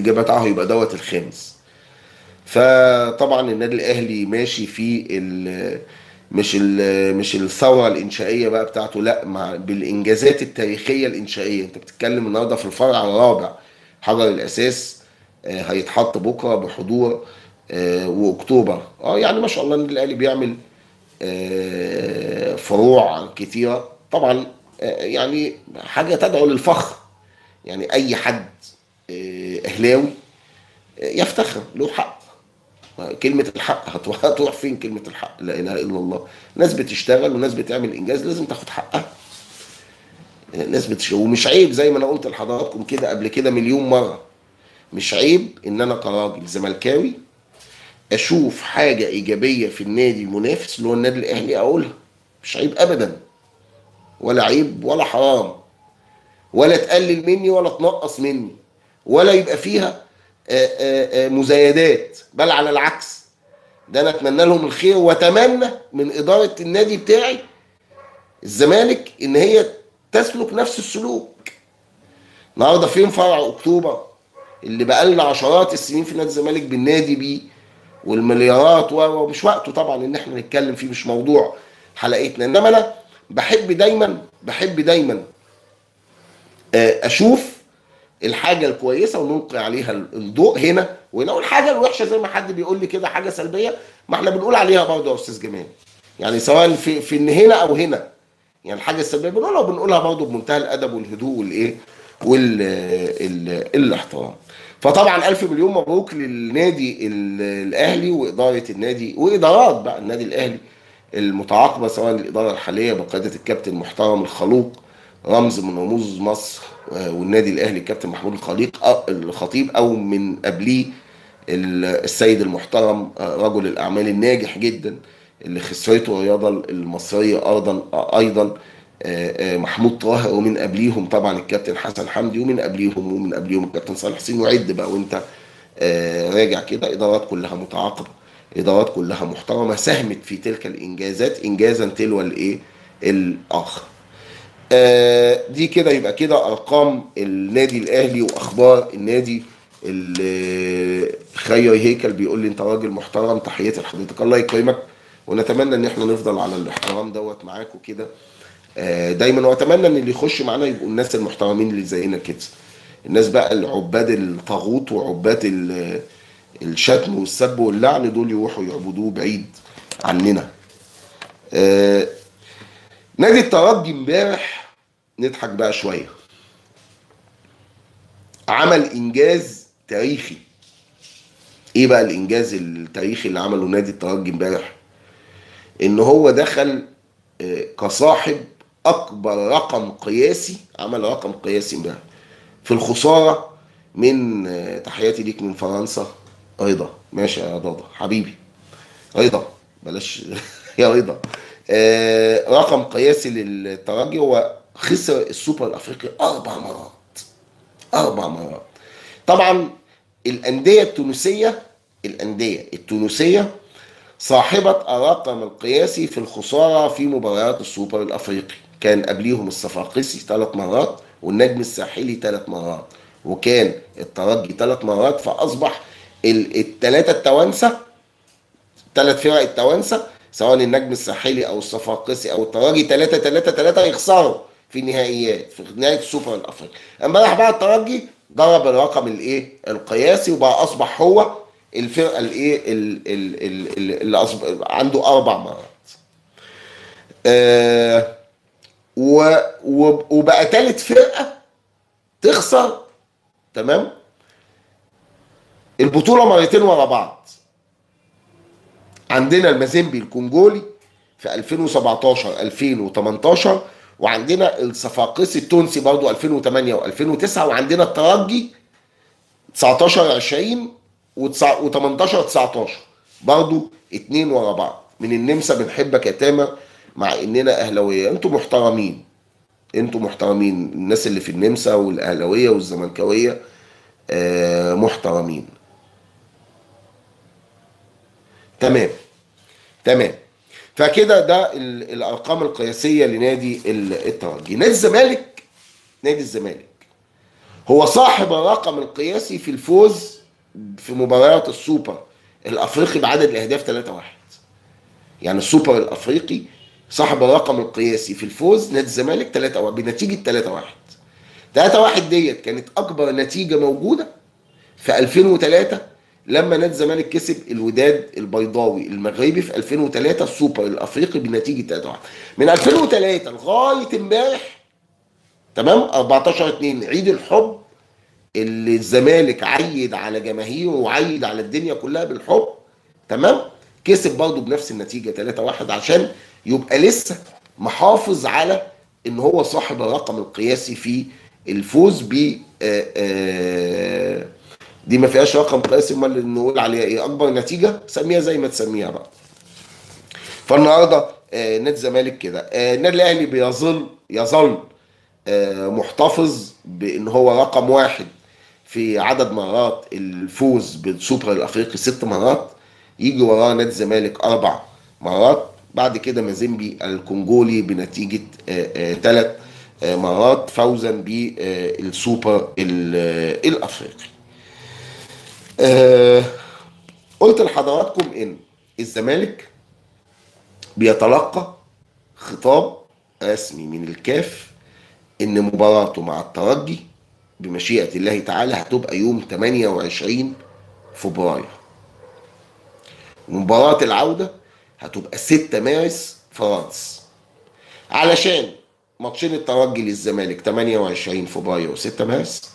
بتاعه يبقى دوت الخامس. فطبعا النادي الأهلي ماشي في ال مش ال مش الثورة الإنشائية بقى بتاعته لا مع بالإنجازات التاريخية الإنشائية. أنت بتتكلم النهارده في الفرع الرابع حجر الأساس آه، هيتحط بكرة بحضور آه، وأكتوبر. آه يعني ما شاء الله النادي الأهلي بيعمل آه، فروع كتيرة. طبعا يعني حاجة تدعو للفخر. يعني أي حد أهلاوي آه، يفتخر له حق. كلمة الحق هتروح فين كلمة الحق؟ لا إله إلا الله. ناس بتشتغل وناس بتعمل إنجاز لازم تاخد حقها. ناس بتشتغل ومش عيب زي ما أنا قلت لحضراتكم كده قبل كده مليون مرة. مش عيب إن أنا كراجل زملكاوي أشوف حاجة إيجابية في النادي المنافس اللي هو النادي الأهلي أقولها. مش عيب أبدا. ولا عيب ولا حرام. ولا تقلل مني ولا تنقص مني. ولا يبقى فيها آه، آه، آه، مزايدات بل على العكس. ده أنا أتمنى لهم الخير وأتمنى من إدارة النادي بتاعي الزمالك إن هي تسلك نفس السلوك. النهارده فين فرع أكتوبر؟ اللي بقى لنا عشرات السنين في نادي الزمالك بالنادي بيه والمليارات ومش وقته طبعا إن إحنا نتكلم فيه مش موضوع حلقتنا. إنما أنا بحب دايما بحب دايما أشوف الحاجة الكويسة ونلقي عليها الضوء هنا. وهنا والحاجة الوحشة زي ما حد بيقول لي كده حاجة سلبية ما إحنا بنقول عليها برضه يا أستاذ جمال. يعني سواء في في إن هنا أو هنا. يعني الحاجة السلبية بنقولها وبنقولها برضه بمنتهى الأدب والهدوء والإيه والاحترام فطبعا ألف مليون مبروك للنادي ال- الأهلي وإدارة النادي وإدارات بقى النادي الأهلي المتعاقبة سواء الإدارة الحالية بقيادة الكابتن المحترم الخلوق رمز من رموز مصر. والنادي الأهلي الكابتن محمود الخليق أو الخطيب أو من قبليه ال- السيد المحترم آه، رجل الأعمال الناجح جدا اللي خسرته الرياضة المصرية ارضا آه، أيضا آه، آه، محمود طاهر ومن قبليهم طبعا الكابتن حسن حمدي ومن قبليهم ومن قبليهم الكابتن صالح حسين. وعد بقى وأنت آه، راجع كده إدارات كلها متعاقبة إدارات كلها محترمة ساهمت في تلك الإنجازات انجازا تلو الإيه؟ الآخر. آه، دي كده يبقى كده أرقام النادي الأهلي وأخبار النادي ال- خير هيكل بيقول لي أنت راجل محترم تحياتي لحضرتك. الله يكرمك. ونتمنى إن إحنا نفضل على الاحترام دوت معاكم كده آه، دايما وأتمنى إن اللي يخش معانا يبقوا الناس المحترمين اللي زينا كده. الناس بقى العباد الطاغوت وعباد ال- الشتم والسب واللعن دول يروحوا يعبدوه بعيد عننا. آه، نادي الترجي امبارح نضحك بقى شوية. عمل إنجاز تاريخي. إيه بقى الإنجاز التاريخي اللي عمله نادي الترجي امبارح؟ إن هو دخل آه، كصاحب أكبر رقم قياسي عمل رقم قياسي امبارح. في الخسارة من آه، تحياتي ليك من فرنسا رضا. ماشي يا رضا حبيبي. رضا. بلاش. يا رضا. آه، رقم قياسي للترجي هو خسر السوبر الأفريقي أربع مرات. أربع مرات. طبعا الأندية التونسية الأندية التونسية صاحبة الرقم القياسي في الخسارة في مباريات السوبر الأفريقي. كان قبليهم الصفاقسي ثلاث مرات والنجم الساحلي ثلاث مرات وكان الترجي ثلاث مرات فأصبح الثلاثه التوانسة ثلاث فرق التوانسة سواء النجم الساحلي أو الصفاقسي أو الترجي 3 3 3 يخسروا. في النهائيات في نهايه السوبر الافريقي امبارح بقى الترجي ضرب الرقم الإيه؟ القياسي وبقى أصبح هو الفرقة الإيه؟ ال- ال- ال- ال- اللي أصبح عنده أربع مرات. آه وبقى ثالث فرقة تخسر تمام؟ البطولة مرتين ورا بعض. عندنا المازيمبي الكونجولي في 2017 2018 وعندنا الصفاقسي التونسي برضو 2008 و2009 وعندنا الترجي 19 20 و18 19 برضو اتنين ورا بعض. من النمسا بنحبك يا تامر مع إننا أهلاوية. أنتوا محترمين. أنتوا محترمين. الناس اللي في النمسا والأهلاوية والزملكاوية آه محترمين. تمام. تمام. فكده ده ال- الأرقام القياسية لنادي ال- الترجي. نادي الزمالك نادي الزمالك هو صاحب الرقم القياسي في الفوز في مباريات السوبر الأفريقي بعدد الإهداف 3 1 يعني السوبر الأفريقي صاحب الرقم القياسي في الفوز نادي الزمالك 3 1 بنتيجة 3 1 3 1 ديت كانت أكبر نتيجة موجودة في 2003 لما نادي الزمالك كسب الوداد البيضاوي المغربي في 2003 السوبر الأفريقي بنتيجة 3 1 من 2003 لغاية امبارح تمام؟ 14 2 عيد الحب اللي الزمالك عيد على جماهيره وعيد على الدنيا كلها بالحب تمام؟ كسب برضه بنفس النتيجة 3 1 عشان يبقى لسه محافظ على إن هو صاحب الرقم القياسي في الفوز ب آه، آه، دي ما فيهاش رقم قياسي. امال نقول عليها إيه؟ أكبر نتيجة؟ سميها زي ما تسميها بقى. فالنهاردة آه، نادي الزمالك كده. آه، النادي الأهلي بيظل يظل آه، محتفظ بإن هو رقم واحد في عدد مرات الفوز بالسوبر الأفريقي. ست مرات يجي وراه نادي الزمالك أربع مرات بعد كده مازيمبي الكونجولي بنتيجة ثلاث مرات فوزا بالسوبر ال- الأفريقي. آه، قلت لحضراتكم إن الزمالك بيتلقى خطاب رسمي من الكاف إن مباراته مع الترجي بمشيئة الله تعالى هتبقى يوم 28 فبراير. ومباراة العودة هتبقى 6 مارس فرنسا. علشان ماتشين الترجي للزمالك 28 فبراير و6 مارس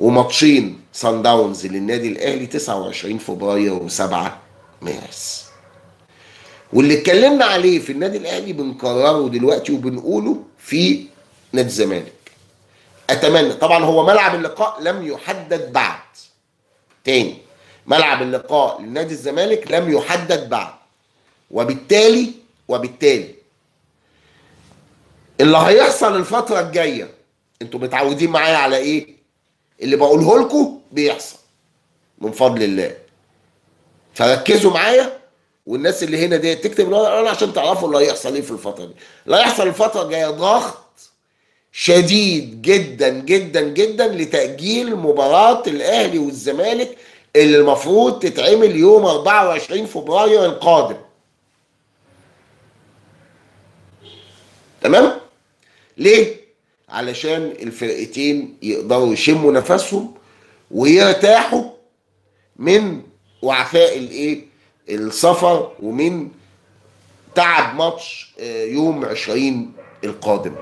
وماتشين سان داونز للنادي الأهلي 29 فبراير و7 مارس. واللي اتكلمنا عليه في النادي الأهلي بنكرره دلوقتي وبنقوله في نادي الزمالك. أتمنى طبعا هو ملعب اللقاء لم يحدد بعد. تاني ملعب اللقاء لنادي الزمالك لم يحدد بعد. وبالتالي وبالتالي اللي هيحصل الفترة الجاية أنتوا متعودين معايا على إيه؟ اللي بقوله لكم بيحصل. من فضل الله. فركزوا معايا والناس اللي هنا دي تكتب أنا عشان تعرفوا اللي هيحصل إيه في الفترة دي. اللي هيحصل الفترة الجاية ضغط شديد جدا جدا جدا لتأجيل مباراة الأهلي والزمالك اللي المفروض تتعمل يوم 24 فبراير القادم. تمام؟ ليه؟ علشان الفرقتين يقدروا يشموا نفسهم ويرتاحوا من وعفاء الايه؟ السفر ومن تعب ماتش آه، يوم 20 القادم.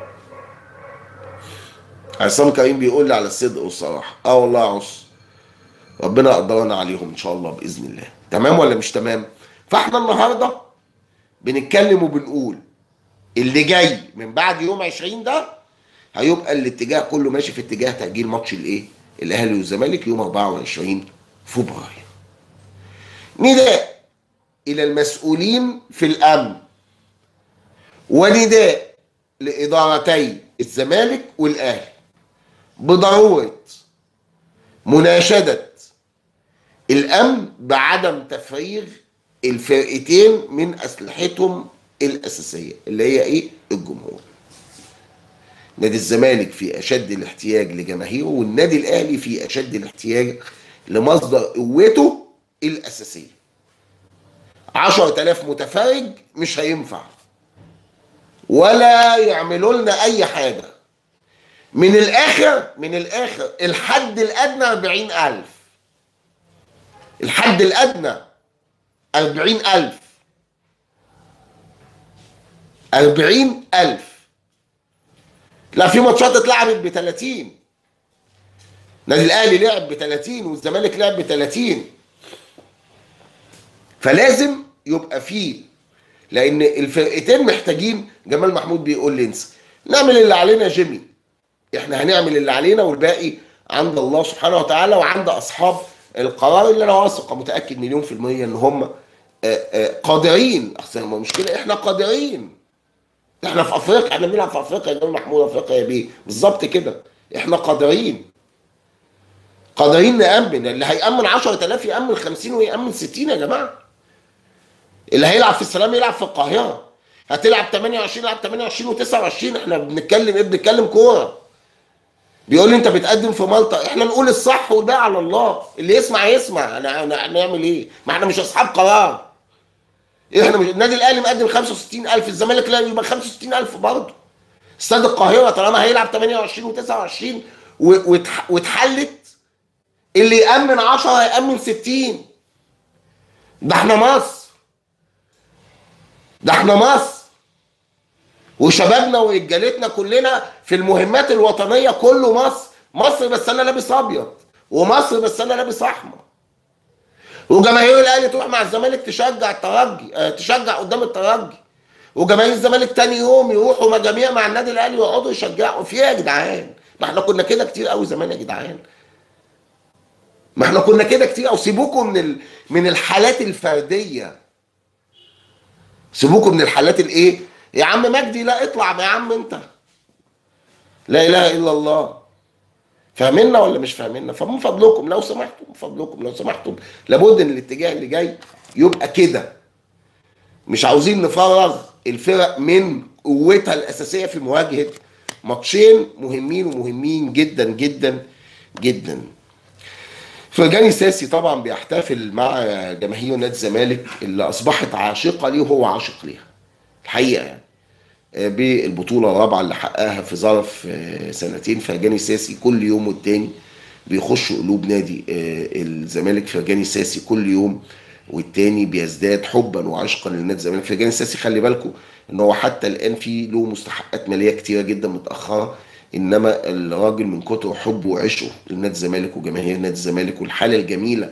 عصام كريم بيقول لي على الصدق والصراحة آه والله يا عص ربنا يقدرنا عليهم إن شاء الله بإذن الله. تمام ولا مش تمام؟ فإحنا النهارده بنتكلم وبنقول اللي جاي من بعد يوم 20 ده هيبقى الاتجاه كله ماشي في اتجاه تأجيل ماتش الإيه؟ الأهلي والزمالك يوم 24 فبراير. نداء إلى المسؤولين في الأمن. ونداء لإدارتي الزمالك والأهلي. بضرورة مناشدة الأمن بعدم تفريغ الفرقتين من أسلحتهم الأساسية اللي هي إيه؟ الجمهور. نادي الزمالك في أشد الاحتياج لجماهيره والنادي الأهلي في أشد الاحتياج لمصدر قوته الأساسية. 10000 متفرج مش هينفع. ولا يعملوا لنا أي حاجة. من الآخر من الآخر الحد الأدنى 40000 الحد الأدنى 40000 40000 لا في ماتشات اتلعبت ب 30 نادي الأهلي لعب ب 30 والزمالك لعب ب 30 فلازم يبقى فيه لأن الفرقتين محتاجين جمال محمود بيقول لي انسى نعمل اللي علينا جيمي. إحنا هنعمل اللي علينا والباقي عند الله سبحانه وتعالى وعند أصحاب القرار اللي أنا واثق متأكد مليون في المية إن هم آه، آه، قادرين. احسن ما مشكله إحنا قادرين. إحنا في افريقيا إحنا بنلعب في افريقيا يا جماعة محمود افريقيا يا بيه. بالظبط كده. إحنا قادرين. قادرين نأمن. اللي هيأمن 10000 يأمن 50 ويأمن 60 يا جماعة. اللي هيلعب في السلام يلعب في القاهرة. هتلعب 28 يلعب 28 و29 إحنا بنتكلم إيه بنتكلم كورة. بيقول لي انت بتقدم في مالطا. إحنا نقول الصح والباقي على الله. اللي يسمع يسمع. أنا هنعمل إيه؟ ما إحنا مش أصحاب قرار. إحنا مش النادي الأهلي مقدم 65000 الزمالك لا يبقى 65000 برضه. استاد القاهرة طالما هيلعب 28 و29 واتحلت اللي يأمن 10 هيامن 60 ده إحنا مصر. ده إحنا مصر. وشبابنا ورجالتنا كلنا في المهمات الوطنية كله مصر. مصر بس أنا لابس أبيض ومصر بس أنا لابس أحمر. وجماهير الاهلي تروح مع الزمالك تشجع الترجي آه تشجع قدام الترجي. وجماهير الزمالك تاني يوم يروحوا مجاميع مع النادي الاهلي ويقعدوا يشجعوا. في إيه يا جدعان؟ ما إحنا كنا كده كتير قوي زمان يا جدعان. ما إحنا كنا كده كتير أو سيبوكم من ال... من الحالات الفردية. سيبوكم من الحالات الايه يا عم مجدي لا اطلع يا عم أنت. لا إله إلا الله. فاهميننا ولا مش فاهميننا فمن فضلكم لو سمحتم من فضلكم لو سمحتم. لابد إن الاتجاه اللي جاي يبقى كده. مش عاوزين نفرغ الفرق من قوتها الأساسية في مواجهة ماتشين مهمين ومهمين جدا جدا جدا. فرجاني ساسي طبعا بيحتفل مع جماهير نادي الزمالك اللي أصبحت عاشقة ليه وهو عاشق ليها. الحقيقة يعني. بالبطولة الرابعة اللي حققها في ظرف سنتين فرجاني ساسي كل يوم والتاني بيخش قلوب نادي الزمالك فرجاني ساسي كل يوم والتاني بيزداد حبا وعشقا لنادي الزمالك فرجاني ساسي. خلي بالكم إن هو حتى الآن في له مستحقات مالية كتيرة جدا متأخرة إنما الراجل من كتر حبه وعشقه لنادي الزمالك وجماهير نادي الزمالك والحالة الجميلة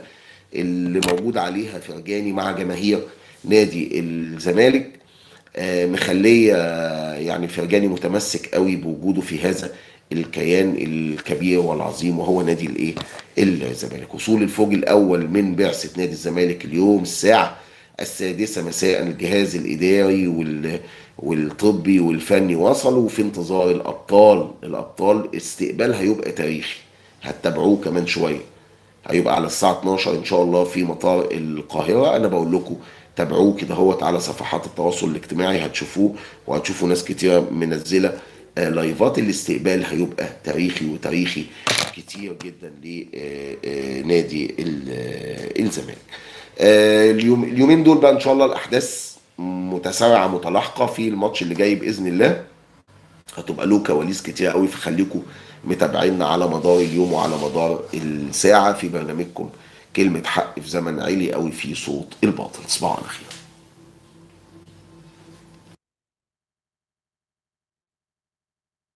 اللي موجود عليها فرجاني مع جماهير نادي الزمالك مخليه يعني فرجاني متمسك قوي بوجوده في هذا الكيان الكبير والعظيم وهو نادي الإيه؟ الزمالك. وصول الفوج الأول من بعثة نادي الزمالك اليوم الساعة السادسة مساء الجهاز الإداري وال والطبي والفني وصلوا في انتظار الأبطال. الأبطال استقبال هيبقى تاريخي هتتابعوه كمان شوية. هيبقى على الساعة 12 إن شاء الله في مطار القاهرة. أنا بقول لكم تابعوه كده هوت على صفحات التواصل الاجتماعي هتشوفوه وهتشوفوا ناس كتيره منزلة لايفات الاستقبال هيبقى تاريخي وتاريخي كتير جدا لنادي الزمالك. اليوم اليومين دول بقى إن شاء الله الأحداث متسارعه متلاحقة في الماتش اللي جاي بإذن الله. هتبقى له كواليس كتير قوي فخليكم متابعينا على مدار اليوم وعلى مدار الساعة في برنامجكم كلمة حق في زمن عالي قوي في صوت الباطل تصبحوا على خير.